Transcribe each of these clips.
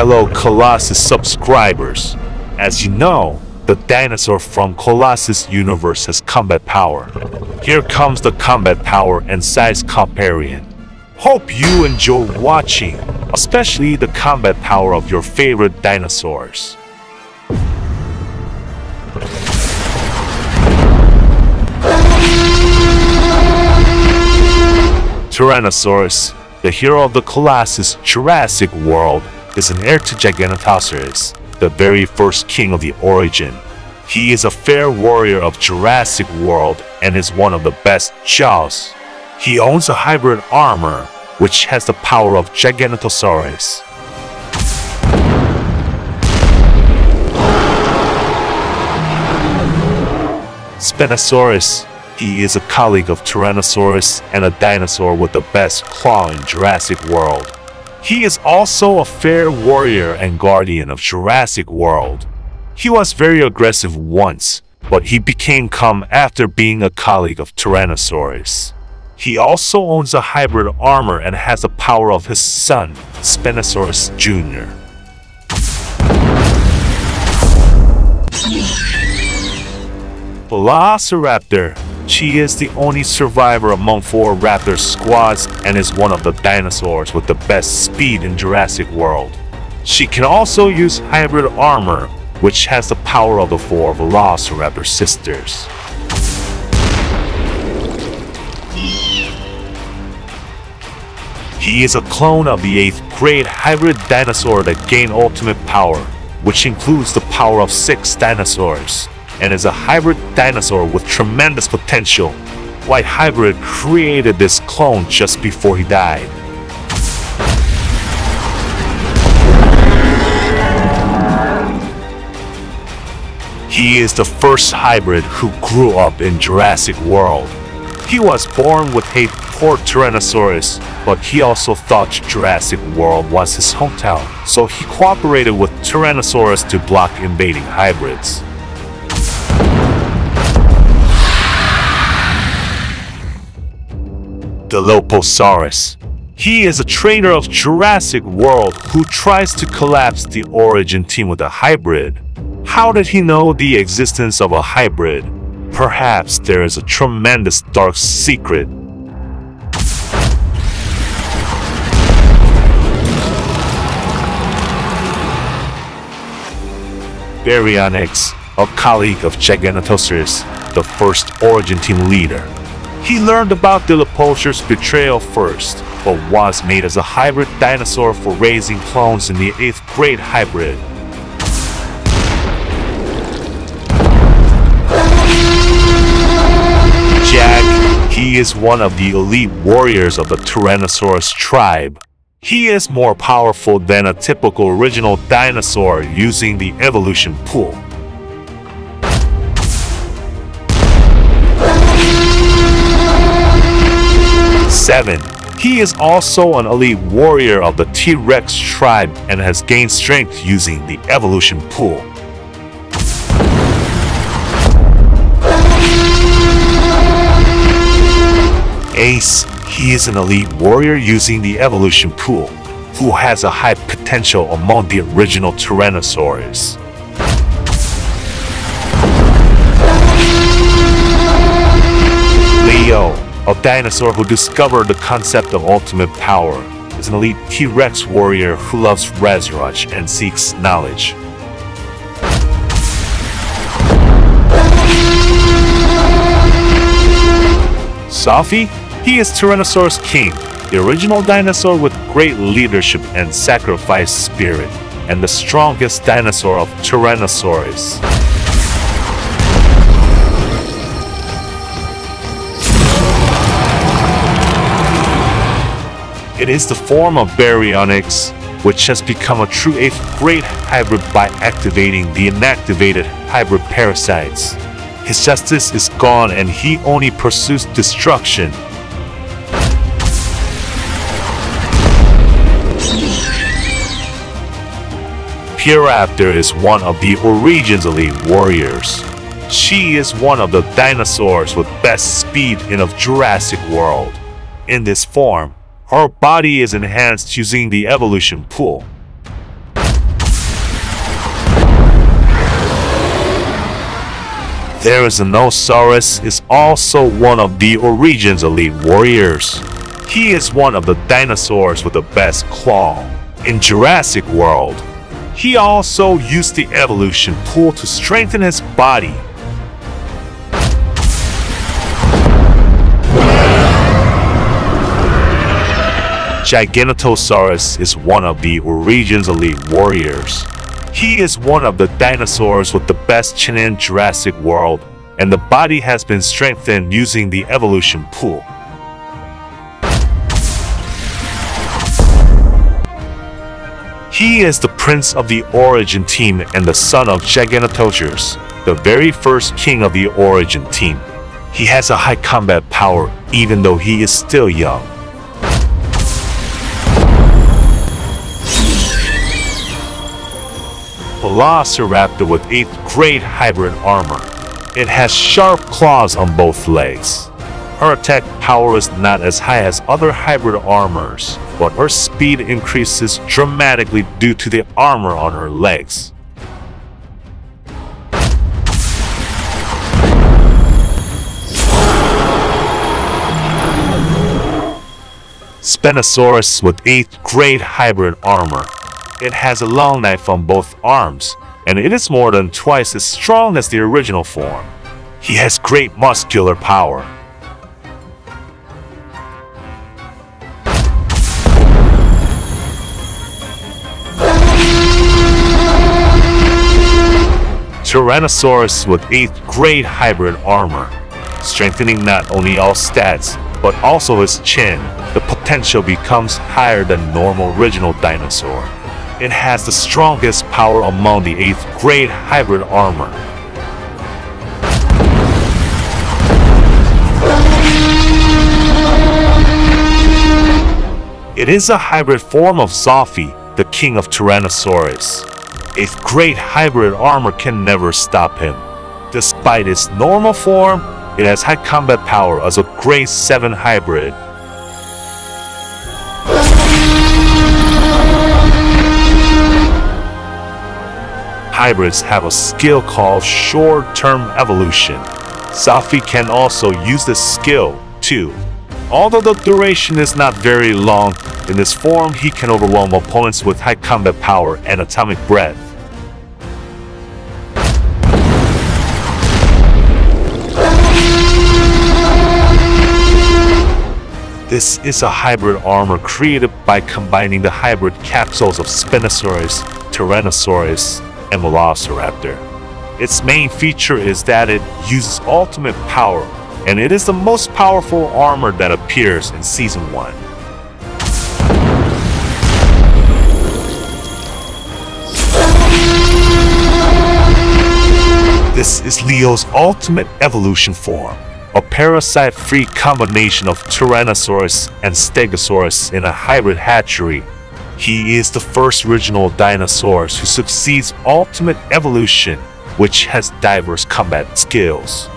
Hello Colossus subscribers. As you know, the dinosaur from Colossus universe has combat power. Here comes the combat power and size comparison. Hope you enjoy watching, especially the combat power of your favorite dinosaurs. Tyrannosaurus, the hero of the Colossus Jurassic World, is an heir to Giganotosaurus, the very first king of the origin. He is a fair warrior of Jurassic World and is one of the best jaws. He owns a hybrid armor, which has the power of Giganotosaurus. Spinosaurus. He is a colleague of Tyrannosaurus and a dinosaur with the best claw in Jurassic World. He is also a fair warrior and guardian of Jurassic World. He was very aggressive once, but he became calm after being a colleague of Tyrannosaurus. He also owns a hybrid armor and has the power of his son, Spinosaurus Jr. Velociraptor. She is the only survivor among four raptor squads and is one of the dinosaurs with the best speed in Jurassic World. She can also use hybrid armor, which has the power of the four Velociraptor sisters. He is a clone of the 8th grade hybrid dinosaur that gained ultimate power, which includes the power of 6 dinosaurs and is a hybrid dinosaur with tremendous potential. White Hybrid created this clone just before he died. He is the first hybrid who grew up in Jurassic World. He was born with hate for Tyrannosaurus, but he also thought Jurassic World was his hometown, so he cooperated with Tyrannosaurus to block invading hybrids. Dilophosaurus. He is a trainer of Jurassic World who tries to collapse the Origin team with a hybrid. How did he know the existence of a hybrid? Perhaps there is a tremendous dark secret. Baryonyx, a colleague of Giganotosaurus, the first Origin team leader. He learned about Dilophosaurus' betrayal first, but was made as a hybrid dinosaur for raising clones in the 8th grade hybrid. Jack, he is one of the elite warriors of the Tyrannosaurus tribe. He is more powerful than a typical original dinosaur using the evolution pool. 7. He is also an elite warrior of the T-Rex tribe and has gained strength using the evolution pool. Ace, he is an elite warrior using the evolution pool, who has a high potential among the original Tyrannosaurs. Leo, a dinosaur who discovered the concept of ultimate power, is an elite T-Rex warrior who loves Razoraj and seeks knowledge. Sophie? He is Tyrannosaurus King, the original dinosaur with great leadership and sacrifice spirit, and the strongest dinosaur of Tyrannosaurus. It is the form of baryonyx, which has become a true 8th grade hybrid by activating the inactivated hybrid parasites. His justice is gone and he only pursues destruction. Pyroraptor is one of the Origins elite warriors. She is one of the dinosaurs with best speed in of Jurassic World. In this form, our body is enhanced using the evolution pool. There is Therizinosaurus is also one of the origin's elite warriors. He is one of the dinosaurs with the best claw. In Jurassic World, he also used the evolution pool to strengthen his body Giganotosaurus is one of the Origins elite warriors. He is one of the dinosaurs with the best chin in Jurassic World, and the body has been strengthened using the evolution pool. He is the prince of the Origin team and the son of Giganotosaurus, the very first king of the Origin team. He has a high combat power even though he is still young. Velociraptor with 8th grade hybrid armor. It has sharp claws on both legs. Her attack power is not as high as other hybrid armors, but her speed increases dramatically due to the armor on her legs. Spinosaurus with 8th grade hybrid armor. It has a long knife on both arms, and it is more than twice as strong as the original form. He has great muscular power, Tyrannosaurus with 8th grade hybrid armor, strengthening not only all stats, but also his chin. The potential becomes higher than normal original dinosaur. It has the strongest power among the 8th grade hybrid armor. It is a hybrid form of Zoffy, the king of Tyrannosaurus. Its great hybrid armor can never stop him. Despite its normal form, it has high combat power as a grade 7 hybrid. Hybrids have a skill called short-term evolution. Safi can also use this skill, too. Although the duration is not very long, in this form he can overwhelm opponents with high combat power and atomic breath. This is a hybrid armor created by combining the hybrid capsules of Spinosaurus, Tyrannosaurus, and Velociraptor. Its main feature is that it uses ultimate power, and it is the most powerful armor that appears in Season 1. This is Leo's ultimate evolution form a parasite-free combination of Tyrannosaurus and Stegosaurus in a hybrid hatchery. He is the first original dinosaur who succeeds ultimate evolution, which has diverse combat skills.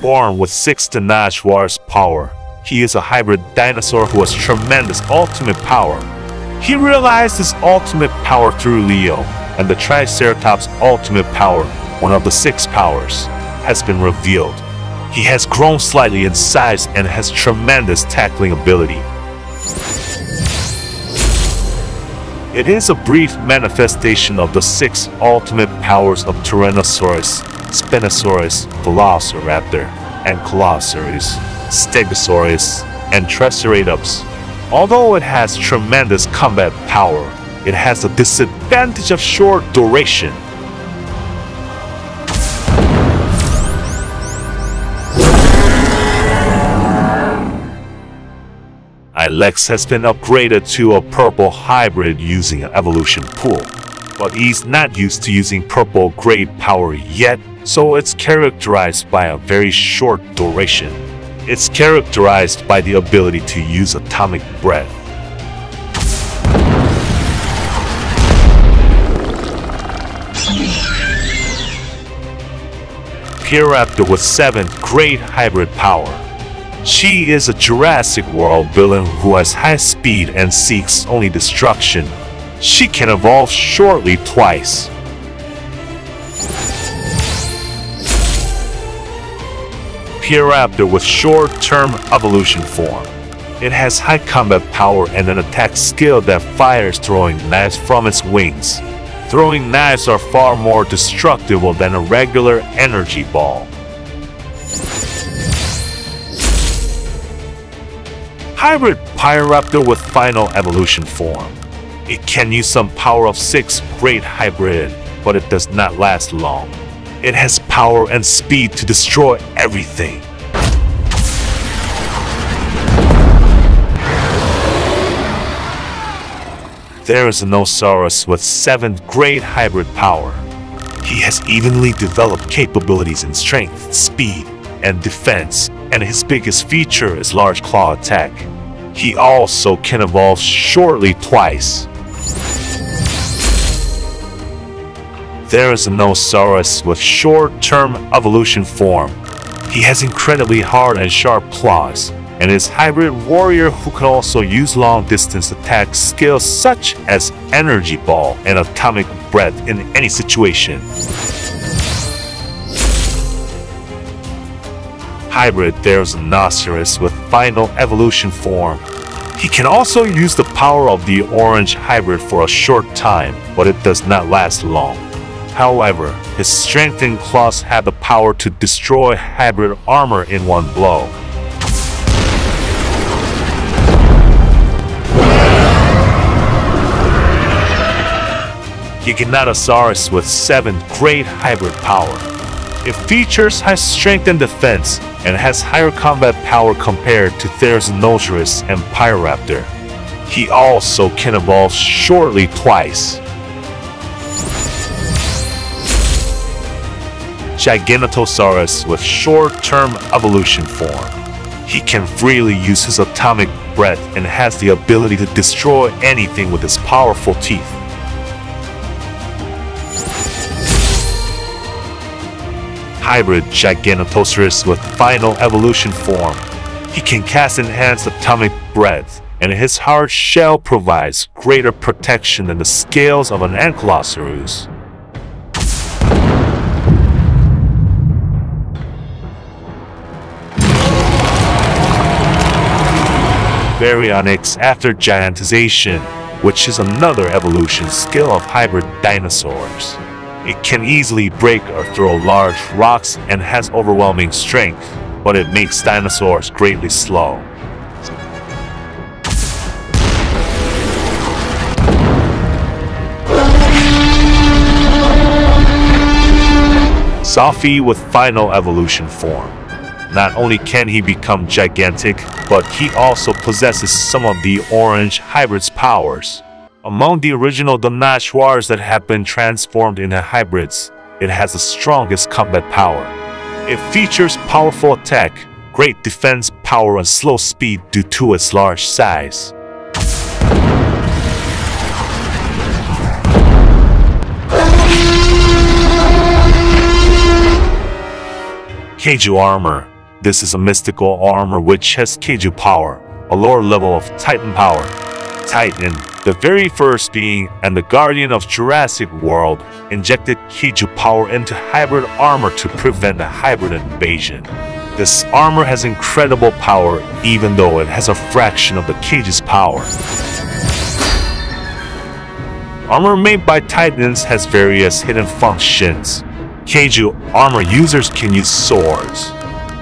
Born with 6 Tonnage Wars power, he is a hybrid dinosaur who has tremendous ultimate power he realized his ultimate power through Leo, and the Triceratops' ultimate power, one of the six powers, has been revealed. He has grown slightly in size and has tremendous tackling ability. It is a brief manifestation of the six ultimate powers of Tyrannosaurus, Spinosaurus, Velociraptor, and Ankylosaurus, Stegosaurus, and Triceratops. Although it has tremendous combat power, it has the disadvantage of short duration. I-Rex has been upgraded to a purple hybrid using an evolution pool, but he's not used to using purple grade power yet, so it's characterized by a very short duration. It's characterized by the ability to use atomic breath. Pyroraptor with 7th grade hybrid power. She is a Jurassic World villain who has high speed and seeks only destruction. she can evolve shortly twice. Pyroraptor with short-term evolution form. It has high combat power and an attack skill that fires throwing knives from its wings. Throwing knives are far more destructive than a regular energy ball. Hybrid Pyroraptor with final evolution form. It can use some power of 6 Great Hybrid, but it does not last long. It has power and speed to destroy everything. Therizinosaurus with 7 great hybrid power. He has evenly developed capabilities in strength, speed, and defense, and his biggest feature is large claw attack. He also can evolve shortly twice. Therizinosaurus with short-term evolution form. He has incredibly hard and sharp claws, and is hybrid warrior who can also use long-distance attack skills such as Energy Ball and Atomic Breath in any situation. Hybrid there's a with final evolution form. He can also use the power of the orange hybrid for a short time, but it does not last long. However, his strengthened claws have the power to destroy hybrid armor in one blow. Giganotosaurus with 7 great hybrid power. It features high strength and defense, and has higher combat power compared to Therizinosaurus and Pyroraptor. He also can evolve shortly twice. Giganotosaurus with short-term evolution form. He can freely use his atomic breath and has the ability to destroy anything with his powerful teeth. Hybrid Giganotosaurus with final evolution form. He can cast enhanced atomic breath, and his hard shell provides greater protection than the scales of an Ankylosaurus. Baryonyx after giantization, which is another evolution skill of hybrid dinosaurs. It can easily break or throw large rocks and has overwhelming strength, but it makes dinosaurs greatly slow. Zoffy with final evolution form. Not only can he become gigantic, but he also possesses some of the orange hybrid's powers. Among the original Dinosaurs that have been transformed into hybrids, it has the strongest combat power. It features powerful attack, great defense power and slow speed due to its large size. Kaiju Armor This is a mystical armor which has Kaiju power, a lower level of Titan power. Titan the very first being and the guardian of Jurassic World injected Kaiju power into hybrid armor to prevent a hybrid invasion. This armor has incredible power even though it has a fraction of the Kaiju's power. Armor made by Titans has various hidden functions. Kaiju armor users can use swords.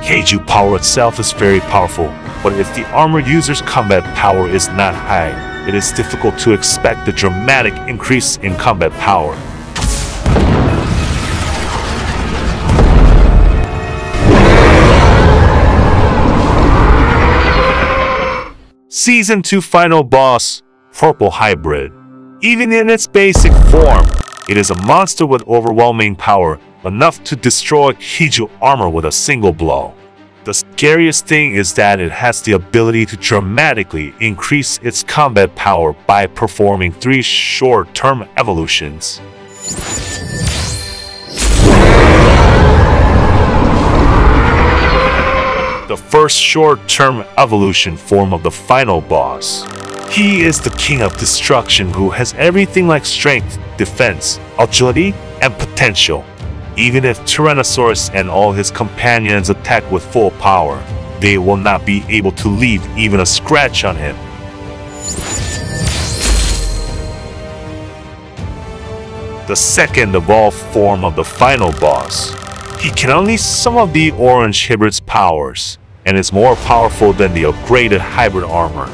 Kaiju power itself is very powerful, but if the armor user's combat power is not high, it is difficult to expect a dramatic increase in combat power. Season 2 final boss, Purple Hybrid. Even in its basic form, it is a monster with overwhelming power, enough to destroy Kaiju armor with a single blow. The scariest thing is that it has the ability to dramatically increase its combat power by performing three short-term evolutions. The first short-term evolution form of the final boss. He is the king of destruction who has everything like strength, defense, agility, and potential. Even if Tyrannosaurus and all his companions attack with full power, they will not be able to leave even a scratch on him. The second evolved form of the final boss. He can unleash some of the orange hybrid's powers, and is more powerful than the upgraded hybrid armor.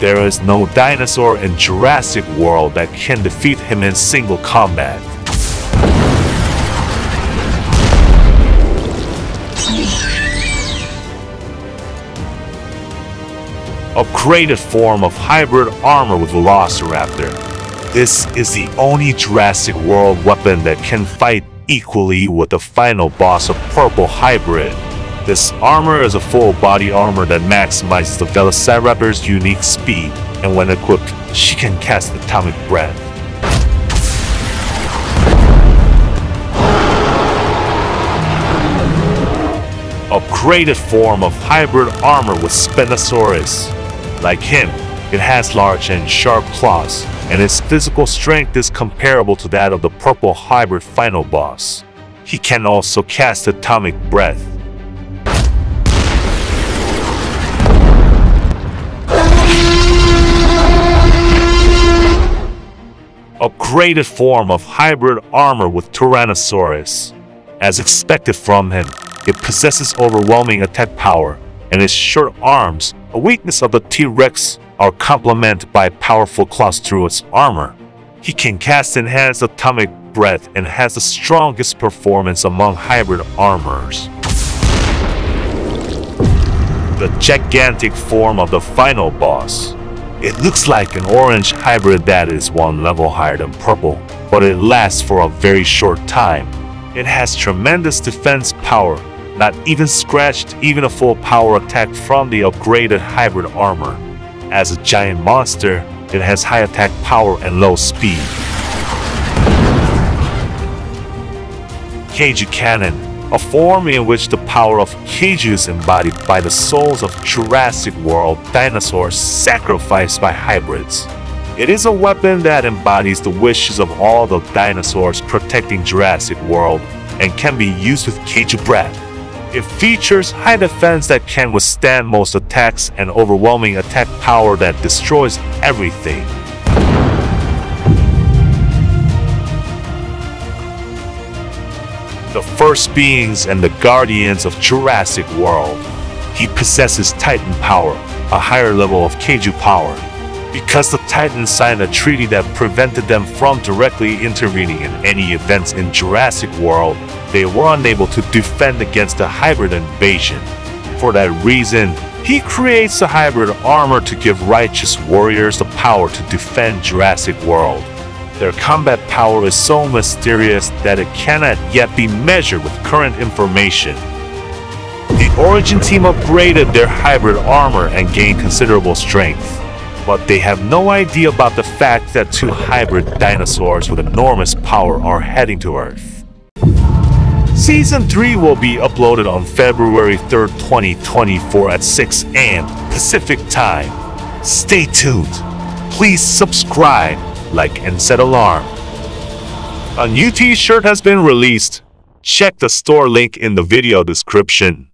There is no dinosaur in Jurassic World that can defeat him in single combat. Upgraded form of hybrid armor with Velociraptor. This is the only Jurassic World weapon that can fight equally with the final boss of Purple Hybrid. This armor is a full body armor that maximizes the Velociraptor's unique speed, and when equipped, she can cast Atomic Breath. Upgraded form of hybrid armor with Spinosaurus. Like him, it has large and sharp claws, and its physical strength is comparable to that of the purple hybrid final boss. He can also cast Atomic Breath. A Upgraded form of hybrid armor with Tyrannosaurus. As expected from him, it possesses overwhelming attack power, and its short arms a weakness of the T-Rex are complemented by powerful claws through its armor. He can cast enhanced atomic breath and has the strongest performance among hybrid armors. The gigantic form of the final boss. It looks like an orange hybrid that is one level higher than purple, but it lasts for a very short time. It has tremendous defense power not even scratched even a full power attack from the upgraded hybrid armor. As a giant monster, it has high attack power and low speed. Kaiju Cannon, a form in which the power of Kaiju is embodied by the souls of Jurassic World dinosaurs sacrificed by hybrids. It is a weapon that embodies the wishes of all the dinosaurs protecting Jurassic World and can be used with Kaiju breath. It features high defense that can withstand most attacks and overwhelming attack power that destroys everything. The first beings and the guardians of Jurassic World. He possesses Titan power, a higher level of Kaiju power. Because the Titans signed a treaty that prevented them from directly intervening in any events in Jurassic World, they were unable to defend against a hybrid invasion. For that reason, he creates a hybrid armor to give righteous warriors the power to defend Jurassic World. Their combat power is so mysterious that it cannot yet be measured with current information. The Origin team upgraded their hybrid armor and gained considerable strength, but they have no idea about the fact that two hybrid dinosaurs with enormous power are heading to Earth. Season 3 will be uploaded on February 3rd, 2024 at 6 a.m. Pacific Time. Stay tuned. Please subscribe, like, and set alarm. A new t-shirt has been released. Check the store link in the video description.